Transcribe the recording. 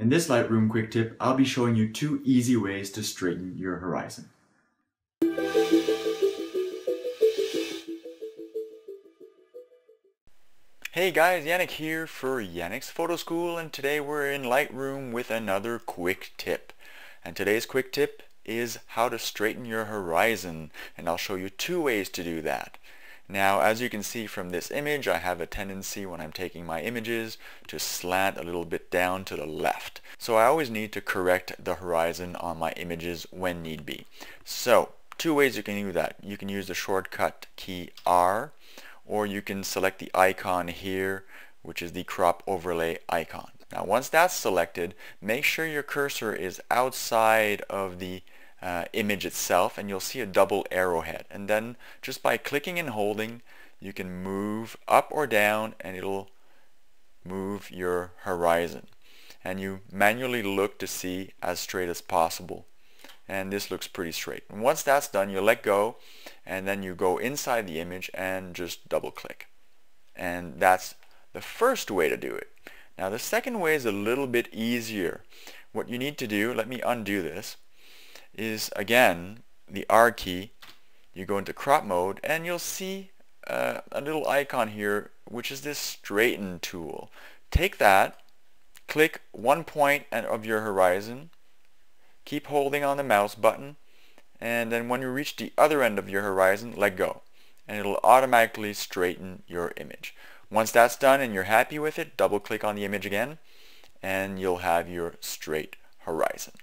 In this Lightroom quick tip, I'll be showing you two easy ways to straighten your horizon. Hey guys, Yanik here for Yanik's Photo School and today we're in Lightroom with another quick tip. And today's quick tip is how to straighten your horizon and I'll show you two ways to do that. Now as you can see from this image I have a tendency when I'm taking my images to slant a little bit down to the left. So I always need to correct the horizon on my images when need be. So two ways you can do that. You can use the shortcut key R or you can select the icon here which is the crop overlay icon. Now once that's selected make sure your cursor is outside of the uh, image itself and you'll see a double arrowhead. And then just by clicking and holding you can move up or down and it'll move your horizon. And you manually look to see as straight as possible. And this looks pretty straight. And once that's done you let go and then you go inside the image and just double click. And that's the first way to do it. Now the second way is a little bit easier. What you need to do let me undo this is again the R key. You go into crop mode and you'll see uh, a little icon here which is this straighten tool. Take that, click one point of your horizon, keep holding on the mouse button and then when you reach the other end of your horizon let go and it'll automatically straighten your image. Once that's done and you're happy with it double click on the image again and you'll have your straight horizon.